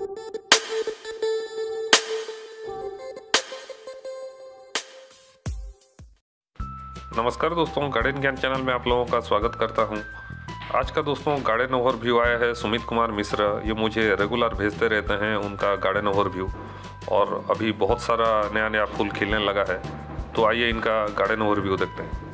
नमस्कार दोस्तों, गार्डन ज्ञान चैनल में आप लोगों का स्वागत करता हूँ। आज का दोस्तों, गार्डन ओवरव्यू आया है सुमित कुमार मिश्र। ये मुझे रेगुलर भेजते रहते हैं उनका गार्डन ओवरव्यू। और अभी बहुत सारा नया नया फूल खिलने लगा है। तो आइए इनका गार्डन ओवरव्यू देखते हैं।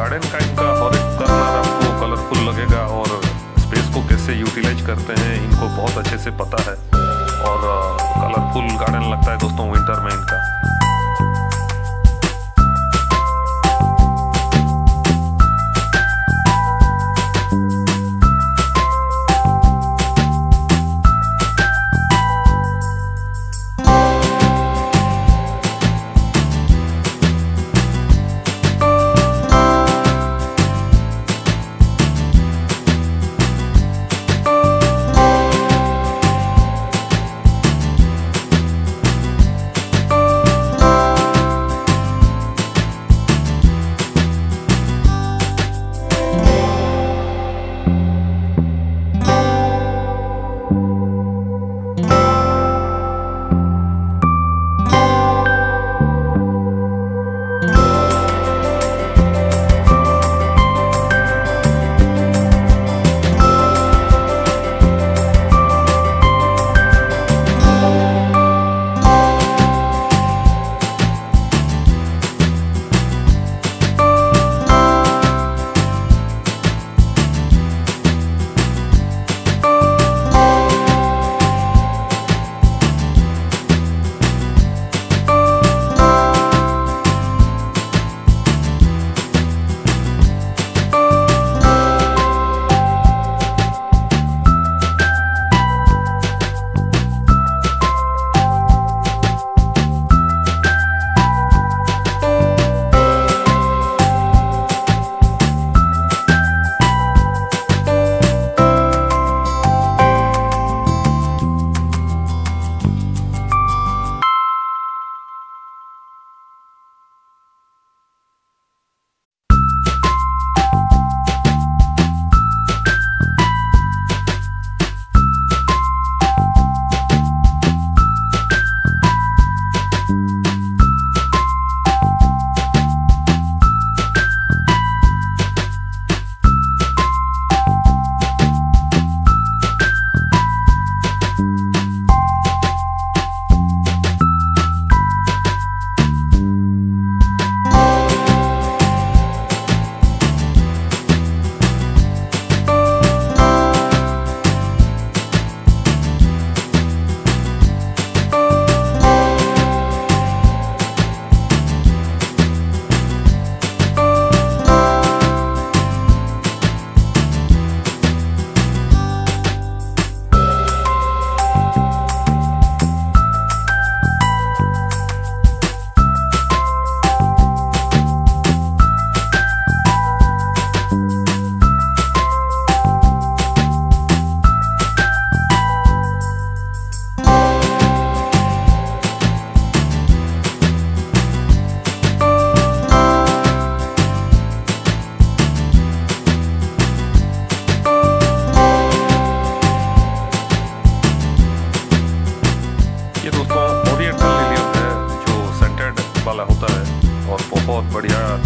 गार्डन का इनका हर एक कॉर्नर आपको कलरफुल लगेगा और स्पेस को कैसे यूटिलाइज करते हैं, इनको बहुत अच्छे से पता है। और कलरफुल गार्डन लगता है दोस्तों विंटर में इनका।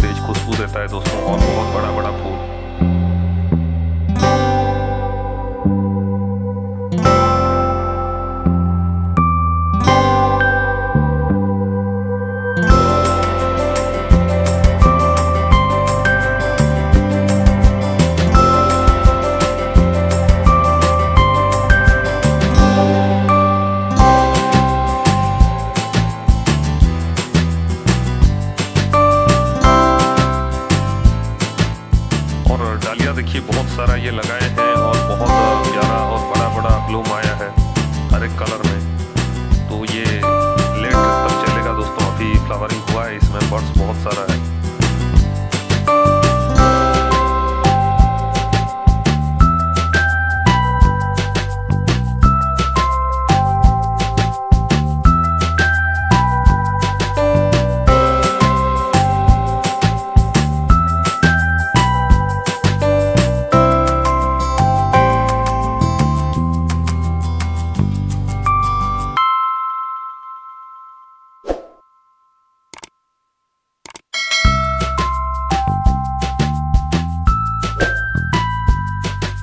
तेज खुशबू देता है दोस्तों और बहुत बड़ा